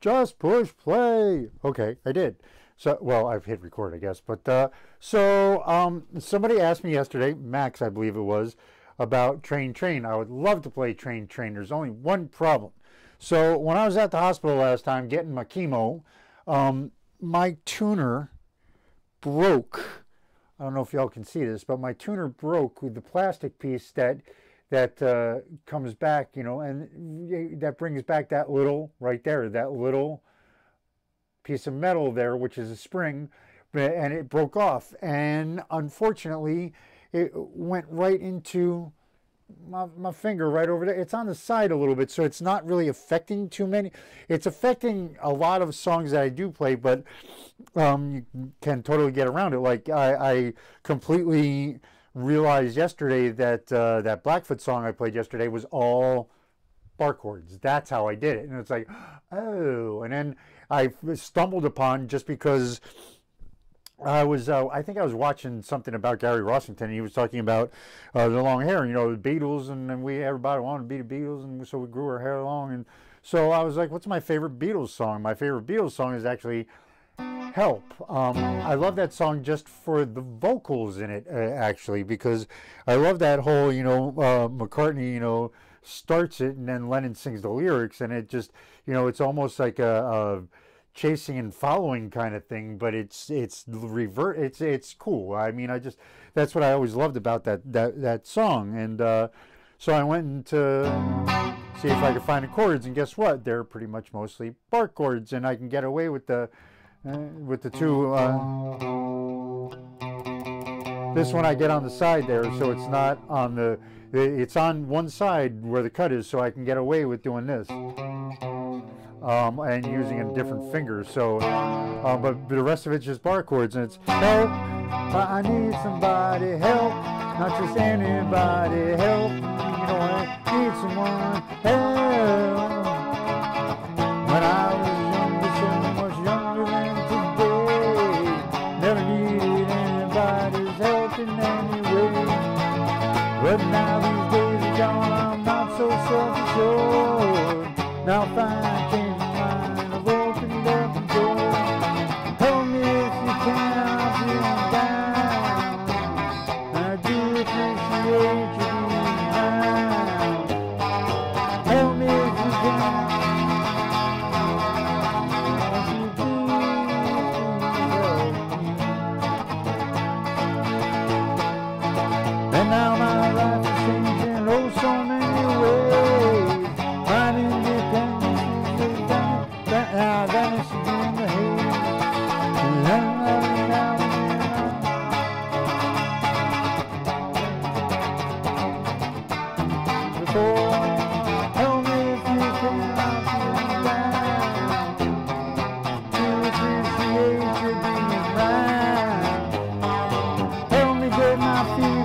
just push play. Okay, I did. So, well, I've hit record, I guess. But uh, so um, somebody asked me yesterday, Max, I believe it was, about Train Train. I would love to play Train Train. There's only one problem. So when I was at the hospital last time getting my chemo, um, my tuner broke. I don't know if y'all can see this, but my tuner broke with the plastic piece that that uh, comes back, you know, and that brings back that little right there, that little piece of metal there, which is a spring, and it broke off. And unfortunately, it went right into my, my finger right over there. It's on the side a little bit, so it's not really affecting too many. It's affecting a lot of songs that I do play, but um, you can totally get around it. Like I, I completely realized yesterday that uh, that Blackfoot song I played yesterday was all bar chords. That's how I did it. And it's like, oh, and then I stumbled upon just because I was, uh, I think I was watching something about Gary Rossington. And he was talking about uh, the long hair, you know, the Beatles, and, and we everybody wanted to be the Beatles, and so we grew our hair long. And so I was like, what's my favorite Beatles song? My favorite Beatles song is actually Help. Um, I love that song just for the vocals in it, uh, actually, because I love that whole, you know, uh, McCartney, you know, starts it and then Lennon sings the lyrics, and it just, you know, it's almost like a, a chasing and following kind of thing, but it's it's revert. It's it's cool. I mean, I just that's what I always loved about that that that song, and uh, so I went to see if I could find the chords, and guess what? They're pretty much mostly bar chords, and I can get away with the with the two. Uh, this one I get on the side there, so it's not on the. It's on one side where the cut is, so I can get away with doing this um, and using a different finger. So, uh, but the rest of it's just bar chords, and it's help. I need somebody help, not just anybody help. You know, I need someone help. Now find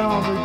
fine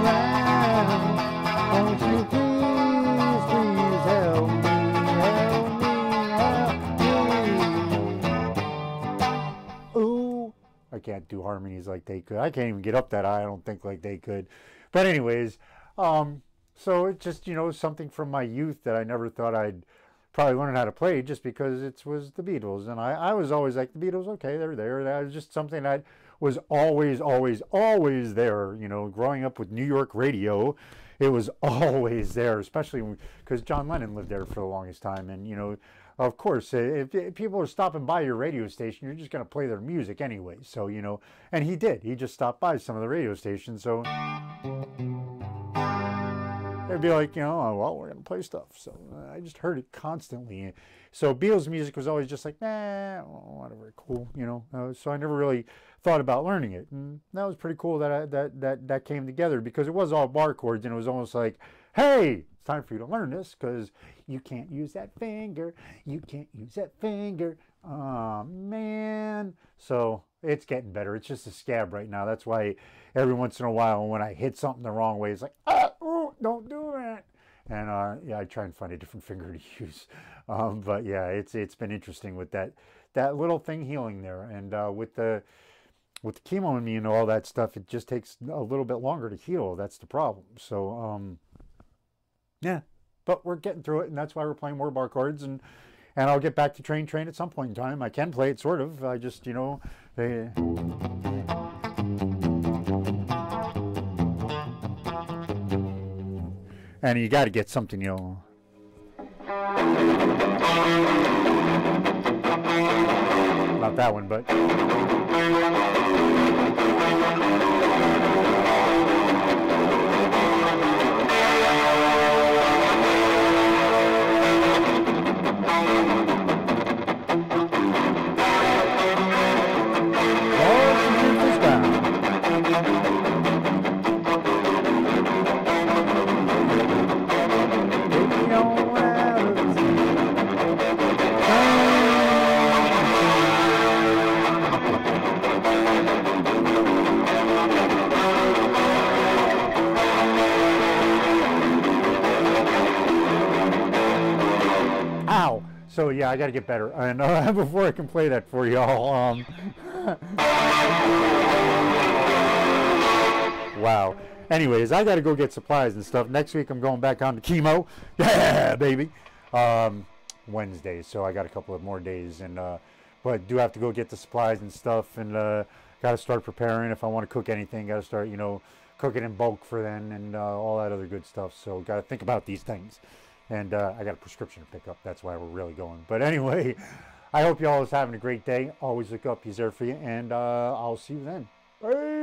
can't can't do harmonies like they could. I can't even get up that high. I don't think like they could. But anyways, um, so it's just you know something from my youth that I never thought I'd probably learn how to play just because it was the Beatles, and I, I was always like the Beatles. Okay, they're there. That was just something that was always, always, always there. You know, growing up with New York radio, it was always there, especially because John Lennon lived there for the longest time, and you know of course, eh, if, if, people are stopping by your radio station, you're just going to play their music anyway. So, you know, and he did. He just stopped by some of the radio stations. So It'd be like, you know, oh, well, we're gonna play stuff. So uh, I just heard it constantly. So Beatles music was always just like, nah, whatever, cool, you know. Uh, so I never really thought about learning it, and that was pretty cool that I, that that that came together because it was all bar chords, and it was almost like, hey, it's time for you to learn this because you can't use that finger, you can't use that finger. Oh man. So it's getting better. It's just a scab right now. That's why every once in a while when I hit something the wrong way, it's like, ah, ooh, don't do. And uh, yeah, I try and find a different finger to use. Um, but yeah, it's it's been interesting with that that little thing healing there, and uh, with the with the chemo and me and all that stuff, it just takes a little bit longer to heal. That's the problem. So um, yeah, but we're getting through it, and that's why we're playing more bar chords and and I'll get back to Train Train at some point in time. I can play it sort of. I just, you know, they. And you got to get something, you know. Not that one, but. So yeah, I got to get better. And uh, before I can play that for y'all, um, wow. Anyways, I got to go get supplies and stuff. Next week I'm going back on to chemo. Yeah, baby. Um, Wednesday, so I got a couple of more days, and uh, but do have to go get the supplies and stuff, and uh, got to start preparing if I want to cook anything. Got to start, you know, cooking in bulk for then, and uh, all that other good stuff. So got to think about these things and uh, I got a prescription to pick up. That's why we're really going. But anyway, I hope you all is having a great day. Always look up. He's there for you, and uh, I'll see you then. Peace.